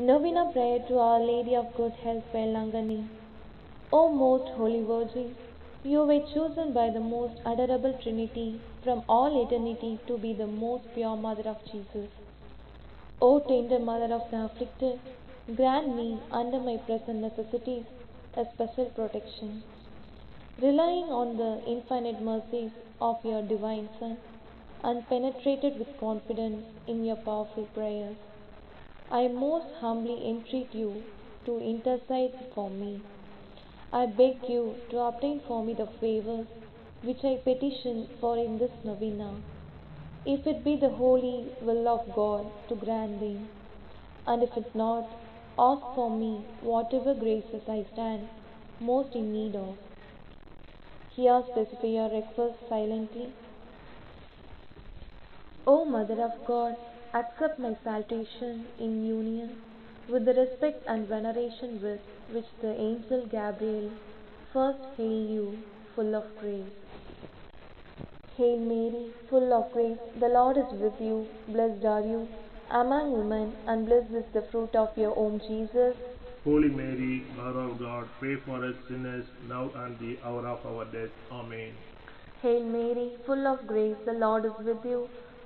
Novena Prayer to Our Lady of Good Health, Velankanni. O most Holy Virgin, you were chosen by the most adorable Trinity from all eternity to be the most pure Mother of Jesus. O tender Mother of the afflicted, grant me, under my present necessities, a special protection. Relying on the infinite mercies of your divine Son, and penetrated with confidence in your powerful prayers, I most humbly entreat you to intercede for me. I beg you to obtain for me the favor which I petition for in this novena, if it be the holy will of God to grant them, and if it not, ask for me whatever graces I stand most in need of. Here specify your request silently. O Mother of God, accept my salutation in union with the respect and veneration with which the angel Gabriel first hailed you, full of grace. Hail Mary, full of grace, the Lord is with you. Blessed are you among women, and blessed is the fruit of your womb, Jesus. Holy Mary, Mother of God, pray for us sinners now and at the hour of our death. Amen. Hail Mary, full of grace, the Lord is with you.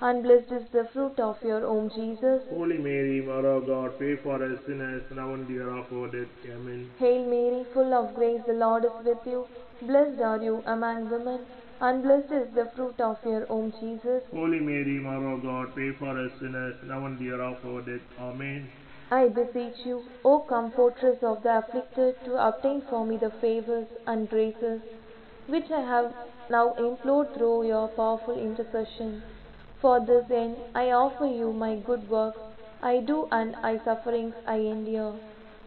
and blessed is the fruit of your womb, Jesus. Holy Mary, Mother of God, pray for us sinners now and the hour of our death. Amen. Hail Mary, full of grace, the Lord is with you. Blessed are you among women, and blessed is the fruit of your womb, Jesus. Holy Mary, Mother of God, pray for us sinners now and the hour of our death. Amen. I beseech you, O comfortress of the afflicted, to obtain for me the favors and graces which I have now implored through your powerful intercession. For this end, I offer you my good works I do and I sufferings I endure.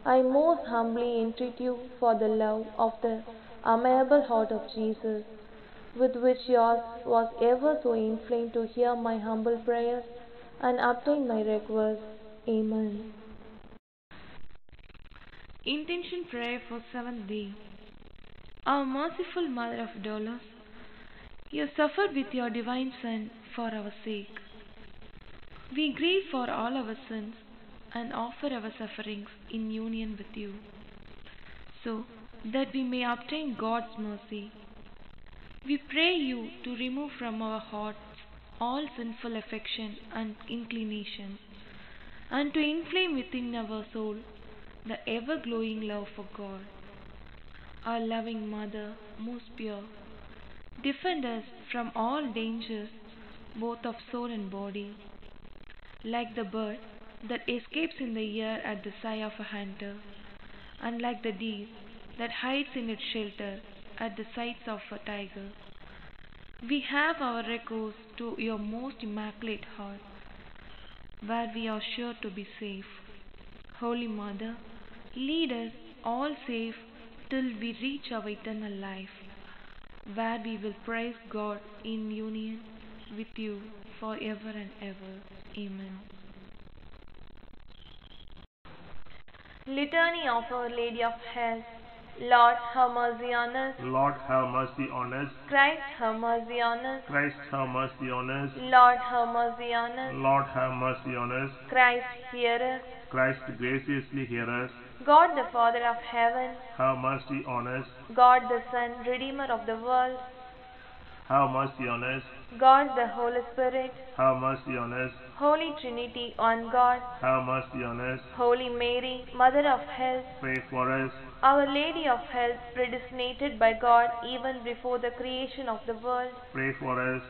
I most humbly entreat you for the love of the amiable heart of Jesus, with which yours was ever so inflamed to hear my humble prayers and obtain my requests. Amen. Intention prayer for seventh day. Our merciful Mother of Dolors, you suffered with your divine Son for our sake. We grieve for all our sins and offer our sufferings in union with you, so that we may obtain God's mercy. We pray you to remove from our hearts all sinful affection and inclination, and to inflame within our soul the ever glowing love for God. Our loving Mother, most pure, defend us from all dangers, both of soul and body. Like the bird that escapes in the air at the sigh of a hunter, and like the deer that hides in its shelter at the sight of a tiger, we have our recourse to your most immaculate heart, where we are sure to be safe. Holy Mother, lead us all safe till we reach our eternal life, where we will praise God in union with you forever and ever. Amen. Litany of Our Lady of Health. Lord, have mercy on us. Lord, have mercy on us. Christ, have mercy on us. Christ, have mercy on us. Lord, have mercy on us. Lord, have mercy on us. Christ, hear us. Christ, graciously hear us. God, the Father of heaven. Have mercy on us. God, the Son, Redeemer of the world. Have mercy on us. God, the Holy Spirit. Have mercy on us. Holy Trinity, one God. Have mercy on us. Holy Mary, Mother of Health. Pray for us. Our Lady of Health, predestinated by God even before the creation of the world. Pray for us.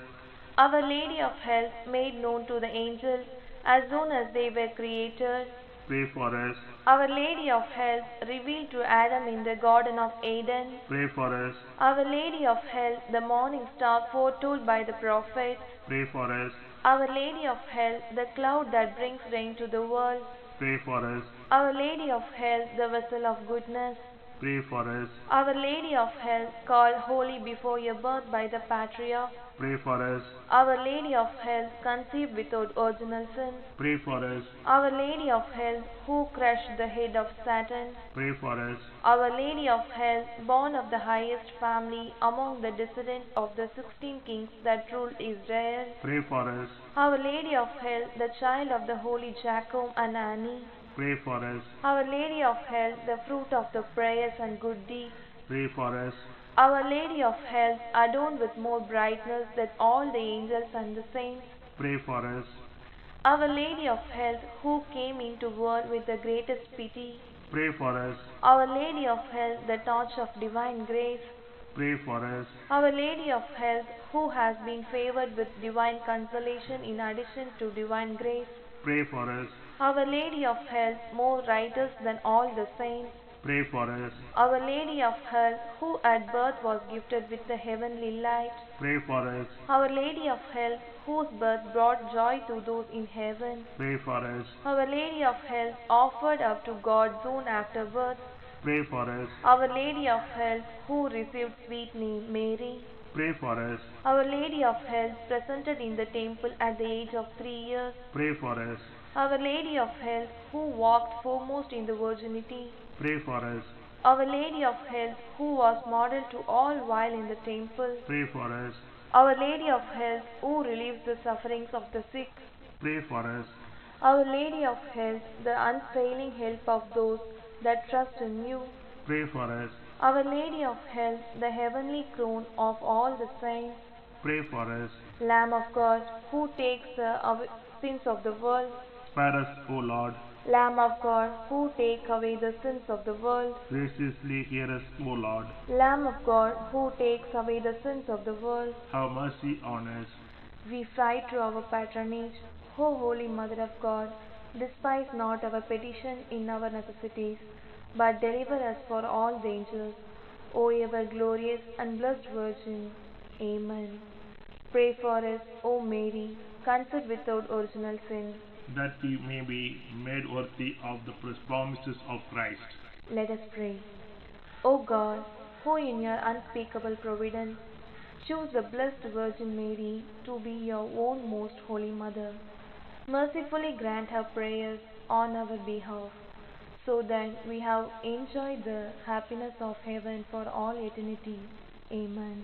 Our Lady of Health, made known to the angels as soon as they were created. Pray for us. Our Lady of Health, revealed to Adam in the Garden of Eden. Pray for us. Our Lady of Health, the morning star foretold by the prophet. Pray for us. Our Lady of Health, the cloud that brings rain to the world. Pray for us. Our Lady of Health, the vessel of goodness. Pray for us. Our Lady of Health, called holy before your birth by the patriarch. Pray for us. Our Lady of Health, conceived without original sin. Pray for us. Our Lady of Health, who crushed the head of Satan. Pray for us. Our Lady of Health, born of the highest family among the descendants of the sixteen kings that ruled Israel. Pray for us. Our Lady of Health, the child of the holy Joachim and Annie. Pray for us. Our Lady of Health, the fruit of the prayers and good deeds. Pray for us. Our Lady of Health, adorned with more brightness than all the angels and the saints. Pray for us. Our Lady of Health, who came into world with the greatest pity. Pray for us. Our Lady of Health, the torch of divine grace. Pray for us. Our Lady of Health, who has been favored with divine consolation in addition to divine grace. Pray for us. Our Lady of Health, more righteous than all the saints. Pray for us. Our Lady of Health, who at birth was gifted with the heavenly light. Pray for us. Our Lady of Health, whose birth brought joy to those in heaven. Pray for us. Our Lady of Health, offered up to God soon after birth. Pray for us. Our Lady of Health, who received sweet name Mary. Pray for us. Our Lady of Health, presented in the temple at the age of three years. Pray for us. Our Lady of Health, who walked foremost in the virginity. Pray for us. Our Lady of Health, who was model to all while in the temple. Pray for us. Our Lady of Health, who relieves the sufferings of the sick. Pray for us. Our Lady of Health, the unfailing help of those that trust in you. Pray for us. Our Lady of Health, the heavenly crown of all the saints. Pray for us. Lamb of God, who takes the sins of the world. Spare us, O Lord. Lamb of God, who take away the sins of the world. Graciously hear us, O Lord. Lamb of God, who takes away the sins of the world. Have mercy on us. We fly to our patronage, O Holy Mother of God. Despise not our petition in our necessities, but deliver us for all dangers. O ever glorious and blessed Virgin. Amen. Pray for us, O Mary, conceived without original sin. That we may be made worthy of the promises of Christ. Let us pray. O God, who in your unspeakable providence choose the Blessed Virgin Mary to be your own most holy mother, mercifully grant her prayers on our behalf, so that we have enjoyed the happiness of heaven for all eternity. Amen.